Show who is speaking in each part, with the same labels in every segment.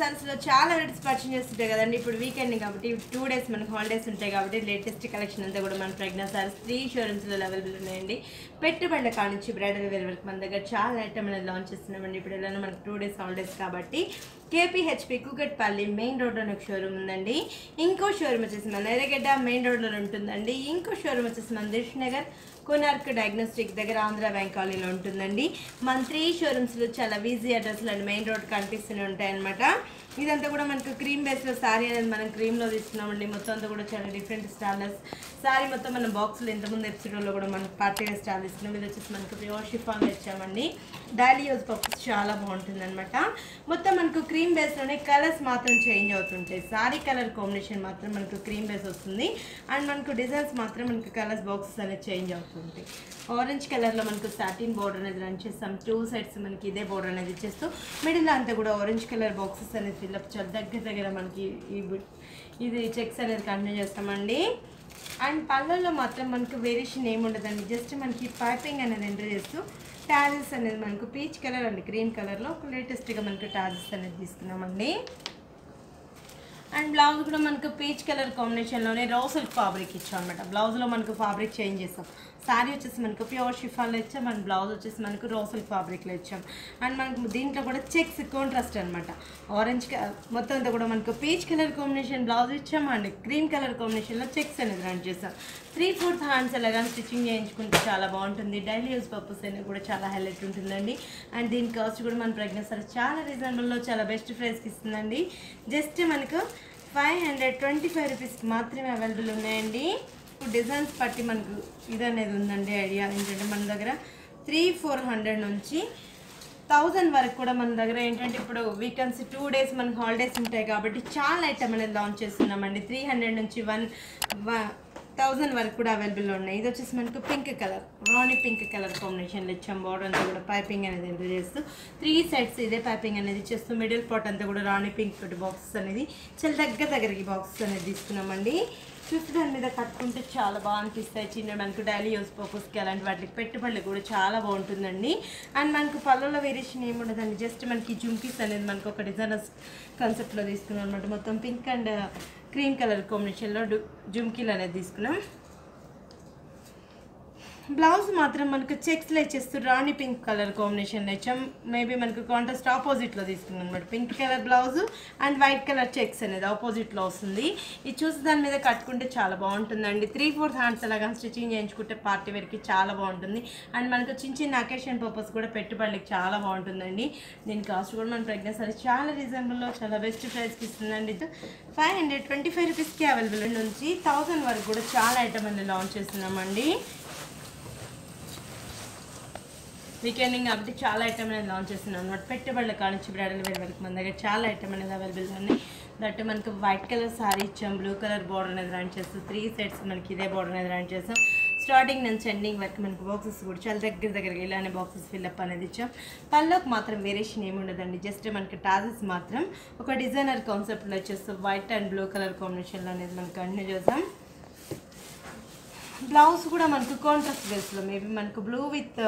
Speaker 1: సారీస్ చాలా varieties purchase చేస్తుంటాయి కదండి. ఇప్పుడు వీకెండ్ కాబట్టి టూ డేస్ మనకు హాలిడేస్ ఉంటాయి కాబట్టి లేటెస్ట్ కలెక్షన్ అంతా కూడా మన ప్రెగ్నా సారీస్ త్రీ షోరూమ్స్లో అవైలబుల్ ఉన్నాయండి. పెట్టుబడుల కాడ నుంచి బ్రైడల్ వేర్ వరకు మన దగ్గర చాలా ఐటమ్ అనేది లాంచ్ చేస్తున్నామండి. ఇప్పుడు ఎలా మనకు టూ డేస్ హాలిడేస్ కాబట్టి కేపీహెచ్పి కుకట్పల్లి మెయిన్ రోడ్లోని ఒక షోరూమ్ ఉందండి. ఇంకో షోరూమ్ వచ్చేసి మన ఎర్రగడ్డ మెయిన్ రోడ్లో ఉంటుందండి. ఇంకో షోరూమ్ వచ్చేసి మన దిల్ష్ నగర్ కోనార్క్ డయాగ్నోస్టిక్ దగ్గర ఆంధ్ర బ్యాంక్ కాలనీలో ఉంటుందండి. మన త్రీ షోరూమ్స్లో చాలా బిజీ అడ్రస్లో అండి మెయిన్ రోడ్ కనిపిస్తూనే ఉంటాయన్నమాట. ఇదంతా కూడా మనకు క్రీమ్ బేస్లో సారీ అనేది మనం క్రీమ్లో తీసుకున్నామండి. మొత్తం అంతా కూడా చాలా డిఫరెంట్ స్టాలర్స్ సారీ మొత్తం మనం బాక్స్లో ఇంతకుముందు ఎపిసోడ్లో కూడా మనకు పార్టీ స్టాల్ ఇస్తున్నాం ఇది వచ్చేసి మనకు ప్యూర్ షిఫాన్ ఇచ్చామండి. డైలీ యూజ్ పర్పస్ చాలా బాగుంటుంది అనమాట మొత్తం మనకు క్రీమ్ బేస్లోనే కలర్స్ మాత్రం చేంజ్ అవుతుంటాయి. సారీ కలర్ కాంబినేషన్ మాత్రం మనకు క్రీమ్ బేస్ వస్తుంది. అండ్ మనకు డిజైన్స్ మాత్రం మనకు కలర్స్ బాక్సెస్ అనేది చేంజ్ అవుతుంటాయి ఆరెంజ్ కలర్లో మనకు సాటిన్ బార్డర్ అనేది రన్ చేస్తాం. టూ సైడ్స్ మనకి ఇదే బోర్డర్ అనేది ఇచ్చేస్తూ మిడిల్ అంతా కూడా ఆరెంజ్ కలర్ బాక్సెస్ అనేది ఫిల్అప్ చాలా దగ్గర దగ్గర మనకి ఇది చెక్స్ అనేది కంటిన్యూ చేస్తామండి. అండ్ పళ్ళల్లో మాత్రం మనకు వేరియేషన్ ఏమి ఉండదండి. జస్ట్ మనకి పైపింగ్ అనేది ఎంటర్ చేస్తూ టాజెస్ అనేది మనకు పీచ్ కలర్ అండ్ గ్రీన్ కలర్లో ఒక లేటెస్ట్గా మనకు టాజెస్ అనేది తీసుకున్నామండి. అండ్ బ్లౌజ్ కూడా మనకు పీచ్ కలర్ కాంబినేషన్లోనే రో సిల్క్ ఫ్యాబ్రిక్ ఇచ్చాం అనమాట బ్లౌజ్లో మనకు ఫ్యాబ్రిక్ చేంజ్ చేస్తాం. శారీ వచ్చేసి మనకు ప్యూర్ షిఫాన్లో ఇచ్చాం అండ్ బ్లౌజ్ వచ్చేసి మనకు రోసల్ ఫ్యాబ్రిక్లో ఇచ్చాం. అండ్ మనకు దీంట్లో కూడా చెక్స్ కాంట్రాస్ట్ అనమాట ఆరెంజ్ మొత్తం అంతా కూడా మనకు పీచ్ కలర్ కాంబినేషన్ బ్లౌజ్ ఇచ్చాం అండ్ గ్రీన్ కలర్ కాంబినేషన్లో చెక్స్ అనేది రన్ చేసాం త్రీ ఫోర్త్ హ్యాండ్స్ ఎలాగా స్టిచ్చింగ్ చేయించుకుంటే చాలా బాగుంటుంది. డైలీ యూస్ పర్పస్ అనేది కూడా చాలా హైలైట్ ఉంటుందండి. అండ్ దీని కాస్ట్ కూడా మన ప్రెగ్నెన్స్ చాలా రీజనబుల్లో చాలా బెస్ట్ ప్రైస్కి ఇస్తుందండి. జస్ట్ మనకు ఫైవ్ హండ్రెడ్ ట్వంటీ ఫైవ్ రూపీస్కి మాత్రమే అవైలబుల్ ఉన్నాయండి. డిజైన్స్ బట్టి మనకు ఇది అనేది ఉందండి ఐడియా ఏంటంటే మన దగ్గర త్రీ ఫోర్ హండ్రెడ్ నుంచి థౌజండ్ వరకు కూడా మన దగ్గర ఏంటంటే ఇప్పుడు వీకెండ్స్ టూ డేస్ మనకు హాలిడేస్ ఉంటాయి కాబట్టి చాలా ఐటమ్ అనేది లాంచ్ చేస్తున్నామండి. త్రీ హండ్రెడ్ నుంచి వన్ థౌజండ్ వరకు కూడా అవైలబుల్ ఉన్నాయి. ఇది వచ్చేసి మనకు pink colour rani pink colour కాంబినేషన్లో ఇచ్చాం. బార్డర్ అంతా కూడా పైపింగ్ అనేది ఎంటర్ చేస్తూ త్రీ సైడ్స్ ఇదే పైపింగ్ అనేది చేస్తూ మిడిల్ పార్ట్ అంతా కూడా రాణి పింక్ తోటి బాక్సెస్ అనేది చాలా దగ్గర దగ్గరికి బాక్సెస్ అనేది తీసుకున్నామండి. చూస్తే దాని మీద కట్టుకుంటే చాలా బాగా అనిపిస్తాయి చిన్న మనకు డైలీ యూస్ పర్పస్కి అలాంటి వాటికి పెట్టుబడులు కూడా చాలా బాగుంటుందండి. అండ్ మనకు పళ్ళలో వేరియేషన్ ఏమి ఉండదండి. జస్ట్ మనకి జుంకీస్ అనేది మనకు ఒక డిజైనర్స్ కాన్సెప్ట్లో తీసుకున్నాం అనమాట మొత్తం పింక్ అండ్ క్రీమ్ కలర్ కాంబినేషన్లో డు జుమ్కీలు అనేది తీసుకున్నాం. బ్లౌజ్ మాత్రం మనకు చెక్స్లో ఇచ్చేస్తూ రాణి పింక్ కలర్ కాంబినేషన్లో ఇచ్చాం. మేబీ మనకు కాంట్రాస్ట్ ఆపోజిట్లో తీసుకున్నాం అనమాట pink colour blouse and white colour checks అనేది ఆపోజిట్లో వస్తుంది. ఇది చూసి దాని మీద కట్టుకుంటే చాలా బాగుంటుందండి. త్రీ ఫోర్త్ హ్యాండ్స్ అలాగా స్టిచ్చింగ్ చేయించుకుంటే పార్టీ వేర్కి చాలా బాగుంటుంది. అండ్ మనకు చిన్న చిన్న అకేషన్ పర్పస్ కూడా పెట్టుబడికి చాలా బాగుంటుందండి. దీని కాస్ట్ కూడా మన ప్రెగ్నెన్సీ చాలా రీజనబుల్లో చాలా బెస్ట్ ప్రైస్కి ఇస్తుందండి. ఫైవ్ హండ్రెడ్ ట్వంటీ ఫైవ్ రూపీస్కి అవైలబుల్ నుంచి థౌసండ్ వరకు కూడా చాలా ఐటమ్ అనేది లాంచ్ చేస్తున్నామండి. వీకెండింగ్ కాబట్టి చాలా ఐటమ్ అనేది లాంచ్ చేస్తున్నాం. అనమాట పెట్టుబడుల కానించి బ్రైడల్ వేర్ వరకు మన దగ్గర చాలా ఐటమ్ అనేది అవైలబుల్ ఉన్నాయి. దట్ మనకు వైట్ కలర్ సారీ ఇచ్చాం బ్లూ కలర్ బార్డర్ అనేది రన్ చేస్తాం. త్రీ సెట్స్ మనకి ఇదే బార్డర్ అనేది రన్ చేస్తాం. స్టార్టింగ్ నుంచి ఎండింగ్ వరకు మనకు బాక్సెస్ కూడా చాలా దగ్గర దగ్గరకి ఇలానే బాక్సెస్ ఫిల్అప్ అనేది ఇచ్చాం. పళ్ళకు మాత్రం వేరియేషన్ ఏమి ఉండదండి. జస్ట్ మనకి టాజెస్ మాత్రం ఒక డిజైనర్ కాన్సెప్ట్లో వచ్చేస్తాం వైట్ అండ్ బ్లూ కలర్ కాంబినేషన్లో అనేది మనం కంటిన్యూ చూద్దాం. బ్లౌజ్ కూడా మనకు కాంట్రాస్ట్ బేస్లో మేబీ మనకు blue with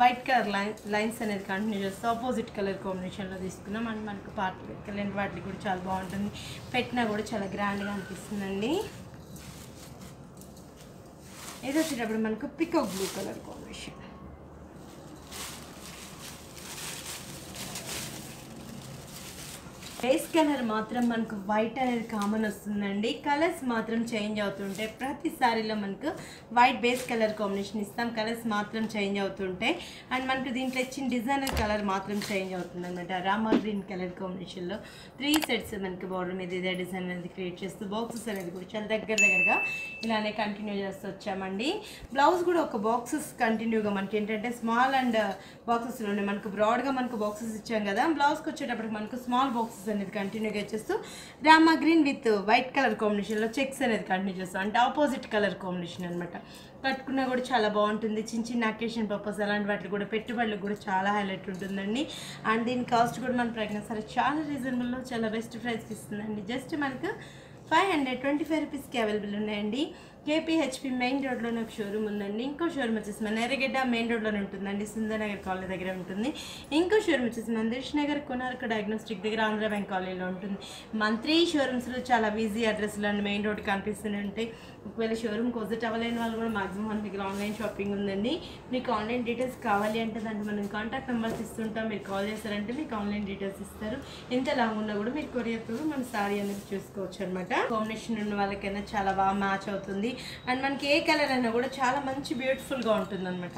Speaker 1: white colour line lines అనేది కంటిన్యూ చేస్తే ఆపోజిట్ కలర్ కాంబినేషన్లో తీసుకున్నాం. అండ్ మనకు పార్టీ కలెంట్ వాటికి కూడా చాలా బాగుంటుంది. పెట్టినా కూడా చాలా గ్రాండ్గా అనిపిస్తుందండి. ఇది వచ్చేటప్పుడు మనకు pico blue colour combination face colour మాత్రం మనకు వైట్ అనేది కామన్ వస్తుందండి. కలర్స్ మాత్రం చేంజ్ అవుతుంటాయి ప్రతి సారీలో మనకు వైట్ బేస్ కలర్ కాంబినేషన్ ఇస్తాం. కలర్స్ మాత్రం చేంజ్ అవుతుంటాయి అండ్ మనకు దీంట్లో ఇచ్చిన డిజైనర్ కలర్ మాత్రం చేంజ్ అవుతుంది అనమాట రామా గ్రీన్ కలర్ కాంబినేషన్లో త్రీ సెట్స్ మనకి బార్డర్ మీద ఇదే డిజైన్ అనేది క్రియేట్ చేస్తూ బాక్సెస్ అనేది కూడా చాలా దగ్గర దగ్గరగా ఇలానే కంటిన్యూ చేస్తూ వచ్చామండి. బ్లౌజ్ కూడా ఒక బాక్సెస్ కంటిన్యూగా మనకి ఏంటంటే స్మాల్ అండ్ బాక్సెస్లోనే మనకు బ్రాడ్గా మనకు బాక్సెస్ ఇచ్చాం కదా. బ్లౌజ్కి వచ్చేటప్పటికి మనకు స్మాల్ బాక్సెస్ అనేది కంటిన్యూగా చేస్తూ rama green with white colour కాంబినేషన్లో చెక్స్ అనేది కంటిన్యూ చేస్తాం అంటే ఆపోజిట్ కలర్ కాంబినేషన్ అనమాట కట్టుకున్నా కూడా చాలా బాగుంటుంది. చిన్న చిన్న అకేషన్ పర్పస్ అలాంటి వాటికి కూడా పెట్టుబడులకు కూడా చాలా హైలైట్ ఉంటుందండి. అండ్ దీని కాస్ట్ కూడా మన ప్రకటన సరే చాలా రీజనబుల్లో చాలా బెస్ట్ ప్రైస్కి ఇస్తుందండి. జస్ట్ మనకు ఫైవ్ హండ్రెడ్ ట్వంటీ ఫైవ్ రూపీస్కి అవైలబుల్ ఉన్నాయండి. కేపీహెచ్పి మెయిన్ రోడ్లోనే ఒక షోరూమ్ ఉందండి. ఇంకో షోరూమ్ వచ్చేసి మన ఎర్రగడ్డ మెయిన్ రోడ్లోనే ఉంటుందండి. సుందరనగర్ కాలనీ దగ్గర ఉంటుంది. ఇంకో షోరూమ్ వచ్చేసి మందిష్ నగర్ కొనార్క డయాగ్నోస్టిక్ దగ్గర ఆంధ్ర బ్యాంక్ కాలనీలో ఉంటుంది. మంత్రి షోరూమ్స్లో చాలా బిజీ అడ్రస్లో అండి మెయిన్ రోడ్ కనిపిస్తూనే ఉంటాయి. ఒకవేళ షోరూమ్కి విజిట్ అవ్వలేని వాళ్ళు కూడా మాక్సిమం మన దగ్గర ఆన్లైన్ షాపింగ్ ఉందండి. మీకు ఆన్లైన్ డీటెయిల్స్ కావాలి అంటే దాన్ని మనం కాంటాక్ట్ నెంబర్స్ ఇస్తుంటాం. మీరు కాల్ చేస్తారంటే మీకు ఆన్లైన్ డీటెయిల్స్ ఇస్తారు. ఎంత లాంగ్ ఉన్నా కూడా మీరు కొరియర్ త్రూ మన సారీ అనేది చూసుకోవచ్చు అనమాట కాంబినేషన్ ఉన్న వాళ్ళకైనా చాలా బాగా మ్యాచ్ అవుతుంది. అండ్ మనకి ఏ కలర్ అయినా కూడా చాలా మంచి బ్యూటిఫుల్గా ఉంటుంది అనమాట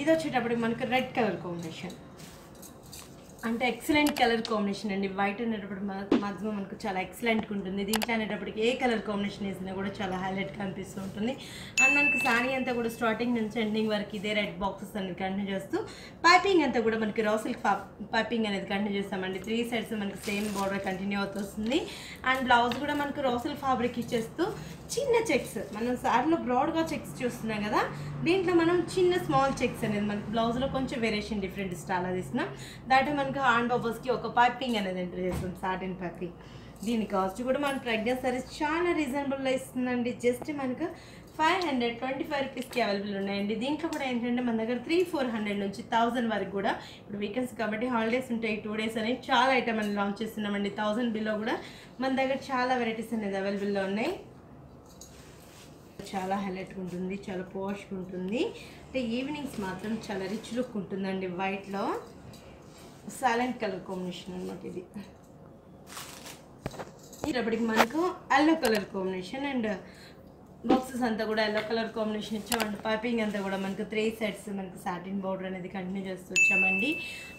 Speaker 1: ఇది వచ్చేటప్పటికి మనకు రెడ్ కలర్ కాంబినేషన్ అంటే ఎక్సలెంట్ కలర్ కాంబినేషన్ అండి. వైట్ అనేటప్పుడు మాక్సిమం మనకు చాలా ఎక్సలెంట్గా ఉంటుంది. దీంట్లో అనేటప్పటికి ఏ కలర్ కాంబినేషన్ వేసినా కూడా చాలా హైలైట్గా అనిపిస్తూ ఉంటుంది. అండ్ మనకు శారీ అంతా కూడా స్టార్టింగ్ నుంచి ఎండింగ్ వరకు ఇదే రెడ్ బాక్సెస్ అనేది కంటిన్యూ చేస్తూ పైపింగ్ అంతా కూడా మనకి రాసిల్ పైపింగ్ అనేది కంటిన్యూ చేస్తామండి. త్రీ సైడ్స్ మనకి సేమ్ బార్డర్ కంటిన్యూ అవుతుంది అండ్ బ్లౌజ్ కూడా మనకు రోసిల్ ఫ్యాబ్రిక్ ఇచ్చేస్తూ చిన్న చెక్స్. మనం సారీలో బ్రాడ్గా చెక్స్ చూస్తున్నాం కదా దీంట్లో మనం చిన్న స్మాల్ చెక్స్ అనేది మనకి బ్లౌజ్లో కొంచెం వేరియేషన్ డిఫరెంట్ స్టైల్ అది ఇస్తున్నాం. దాంట్లో మనకు హ్యాండ్ బాబర్స్కి ఒక పైపింగ్ అనేది ఎంటర్ చేస్తాం సాటిన్ పైపింగ్ దీని కాస్ట్ కూడా మన ప్రెగ్నెంట్ సారీస్ చాలా రీజనబుల్లో ఇస్తుందండి. జస్ట్ మనకు ఫైవ్ హండ్రెడ్ ట్వంటీ ఫైవ్ రూపీస్కి అవైలబుల్ ఉన్నాయండి. దీంట్లో కూడా ఏంటంటే మన దగ్గర త్రీ ఫోర్ హండ్రెడ్ నుంచి థౌసండ్ వరకు కూడా ఇప్పుడు వీకెండ్స్ కాబట్టి హాలిడేస్ ఉంటాయి టూ డేస్ అనేవి చాలా ఐటమ్ అని లాంచ్ చేస్తున్నామండి. థౌసండ్ బిలో కూడా మన దగ్గర చాలా వెరైటీస్ అనేది అవైలబుల్లో ఉన్నాయి. చాలా హైలైట్గా ఉంటుంది చాలా పోష్గా ఉంటుంది. అంటే ఈవినింగ్స్ మాత్రం చాలా రిచ్ లుక్ ఉంటుందండి వైట్లో. సైలెంట్ కలర్ కాంబినేషన్ అనమాట ఇది. ఇప్పటికి మనకు yellow colour combination and boxes అంతా కూడా ఎల్లో కలర్ కాంబినేషన్ ఇచ్చామండి. పైపింగ్ అంతా కూడా మనకు త్రీ సెట్స్ మనకు సాటిన్ బౌడర్ అనేది కంటిన్యూ చేస్తూ వచ్చామండి.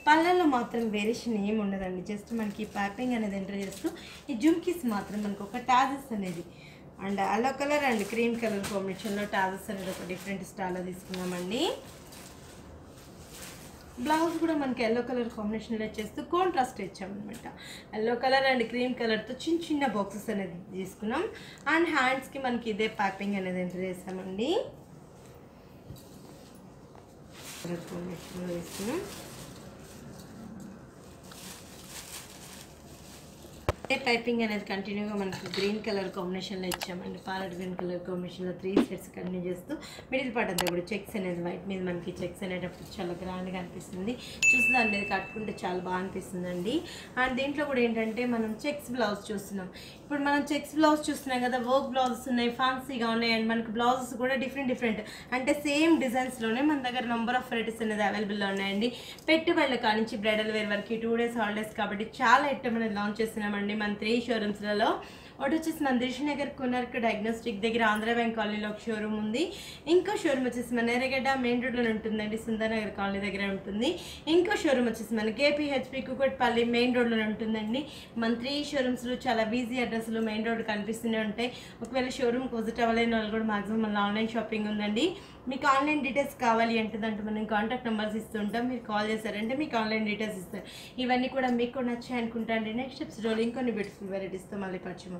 Speaker 1: పళ్ళల్లో మాత్రం వేరియేషన్ ఏమి ఉండదండి. జస్ట్ మనకి పైపింగ్ అనేది ఎంటర్ చేస్తూ ఈ జుమ్కీస్ మాత్రం మనకు ఒక టాజెస్ అనేది and yellow colour and cream colour కాంబినేషన్లో టాజెస్ అనేది ఒక డిఫరెంట్ స్టైల్లో తీసుకున్నామండి. బ్లౌజ్ కూడా మనకి ఎల్లో కలర్ కాంబినేషన్లో చేస్తూ కాంట్రాస్ట్ ఇచ్చామన్నమాట. ఎల్లో కలర్ అండ్ క్రీమ్ కలర్తో చిన్న చిన్న బాక్సెస్ అనేది తీసుకున్నాం. అండ్ హ్యాండ్స్కి మనకి ఇదే ప్యాపింగ్ అనేది ఎంటర్ చేసామండి. కలర్ కాంబినేషన్లో వేసుకున్నాం ఏ పైపింగ్ అనేది కంటిన్యూగా మనకి గ్రీన్ కలర్ కాంబినేషన్లో ఇచ్చామండి పాలట్ గ్రీన్ కలర్ కాంబినేషన్లో త్రీ సెట్స్ కంటిన్యూ చేస్తూ మిడిల్ పార్ట్ అంతా కూడా చెక్స్ అనేది వైట్ మీద మనకి చెక్స్ అనేటప్పుడు చాలా గ్రాండ్గా అనిపిస్తుంది. చూస్తుందండి ఇది కట్టుకుంటే చాలా బాగా అనిపిస్తుందండి. అండ్ దీంట్లో కూడా ఏంటంటే మనం చెక్స్ బ్లౌజ్ చూస్తున్నాం. ఇప్పుడు మనం చెక్స్ బ్లౌజ్ చూస్తున్నాం కదా వర్క్ బ్లౌజెస్ ఉన్నాయి ఫ్యాన్సీగా ఉన్నాయి అండ్ మనకు బ్లౌజెస్ కూడా డిఫరెంట్ డిఫరెంట్ అంటే సేమ్ డిజైన్స్లోనే మన దగ్గర నెంబర్ ఆఫ్ వెరైటీస్ అనేది అవైలబుల్లో ఉన్నాయండి. పెట్టుబడుల కానించి బ్రైడల్ వేర్ వరకు టూ డేస్ హాలిడేస్ కాబట్టి చాలా ఐటమ్ అనేది లాంచ్ చేస్తున్నామండి మన త్రీ షోరూమ్స్లలో ఒకటి వచ్చేసి మన దిల్షనగర్ కొనర్క్ డయాగ్నోస్టిక్ దగ్గర ఆంధ్ర బ్యాంక్ కాలనీలో ఒక షోరూమ్ ఉంది. ఇంకో షోరూమ్ వచ్చేసి మన ఎర్రగడ్డ మెయిన్ రోడ్లో ఉంటుందండి. సుందరనగర్ కాలనీ దగ్గర ఉంటుంది. ఇంకో షోరూమ్ వచ్చేసి మన కేపీహెచ్పి కుకట్పల్లి మెయిన్ రోడ్లో ఉంటుందండి. మన త్రీ షోరూమ్స్లో చాలా బిజీ అడ్రస్లు మెయిన్ రోడ్ కనిపిస్తూనే ఉంటాయి. ఒకవేళ షోరూమ్కి విజిట్ అవ్వలేని వాళ్ళు కూడా మాక్సిమం మన ఆన్లైన్ షాపింగ్ ఉందండి. మీకు ఆన్లైన్ డీటెయిల్స్ కావాలి అంటే దాంట్లో మనం కాంటాక్ట్ నెంబర్స్ ఇస్తుంటాం మీరు కాల్ చేశారంటే మీకు ఆన్లైన్ డీటెయిల్స్ ఇస్తారు. ఇవన్నీ కూడా మీకు నచ్చాయి అనుకుంటా అండి. నెక్స్ట్ స్టెప్స్ రోల్ ఇంకొన్ని బ్యూటిఫుల్ వెరైటీస్తో మళ్ళీ పరిచయం